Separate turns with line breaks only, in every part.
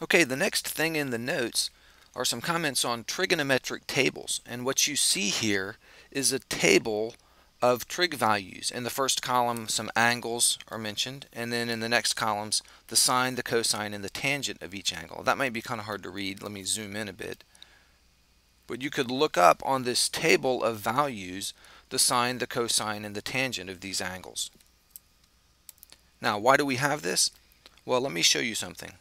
Okay, the next thing in the notes are some comments on trigonometric tables. And what you see here is a table of trig values. In the first column, some angles are mentioned, and then in the next columns, the sine, the cosine, and the tangent of each angle. That might be kind of hard to read. Let me zoom in a bit. But you could look up on this table of values the sine, the cosine, and the tangent of these angles. Now, why do we have this? Well, let me show you something.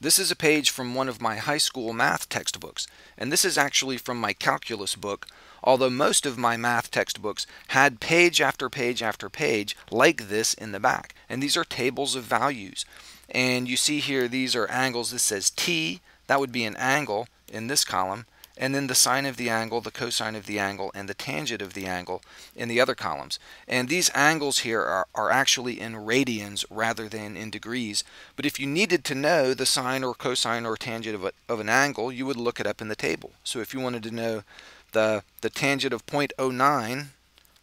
This is a page from one of my high school math textbooks, and this is actually from my calculus book, although most of my math textbooks had page after page after page like this in the back. And these are tables of values. And you see here, these are angles. This says t, that would be an angle in this column, and then the sine of the angle, the cosine of the angle, and the tangent of the angle in the other columns. And these angles here are, are actually in radians rather than in degrees. But if you needed to know the sine or cosine or tangent of, a, of an angle, you would look it up in the table. So if you wanted to know the, the tangent of 0.09,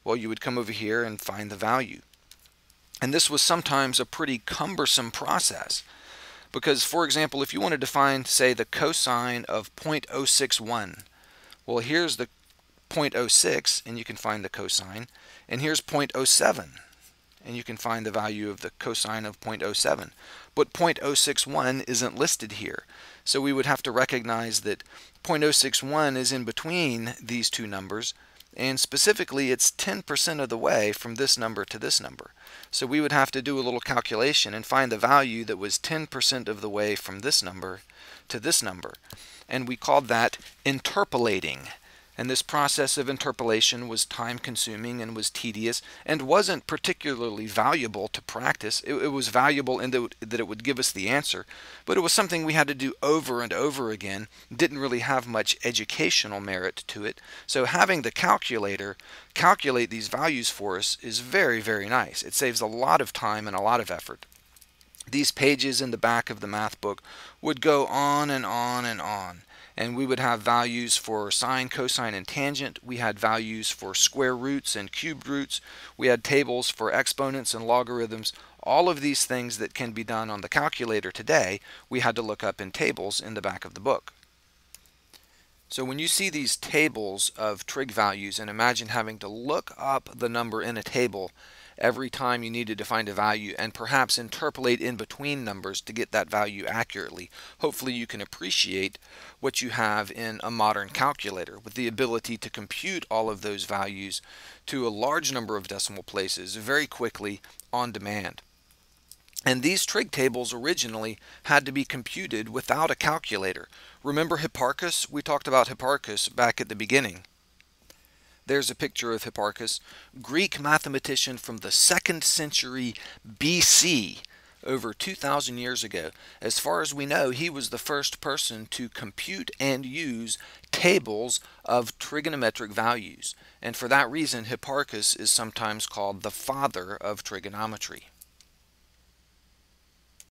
well, you would come over here and find the value. And this was sometimes a pretty cumbersome process. Because, for example, if you wanted to find, say, the cosine of 0.061, well, here's the 0.06, and you can find the cosine, and here's 0.07, and you can find the value of the cosine of 0.07. But 0.061 isn't listed here, so we would have to recognize that 0.061 is in between these two numbers, and specifically it's 10% of the way from this number to this number. So we would have to do a little calculation and find the value that was 10% of the way from this number to this number. And we called that interpolating. And this process of interpolation was time consuming and was tedious and wasn't particularly valuable to practice. It, it was valuable in the, that it would give us the answer, but it was something we had to do over and over again. Didn't really have much educational merit to it. So having the calculator calculate these values for us is very, very nice. It saves a lot of time and a lot of effort. These pages in the back of the math book would go on and on and on and we would have values for sine, cosine, and tangent. We had values for square roots and cubed roots. We had tables for exponents and logarithms. All of these things that can be done on the calculator today, we had to look up in tables in the back of the book. So when you see these tables of trig values and imagine having to look up the number in a table every time you needed to find a value and perhaps interpolate in between numbers to get that value accurately. Hopefully you can appreciate what you have in a modern calculator with the ability to compute all of those values to a large number of decimal places very quickly on demand. And these trig tables originally had to be computed without a calculator. Remember Hipparchus? We talked about Hipparchus back at the beginning. There's a picture of Hipparchus, Greek mathematician from the second century BC, over 2,000 years ago. As far as we know, he was the first person to compute and use tables of trigonometric values. And for that reason, Hipparchus is sometimes called the father of trigonometry.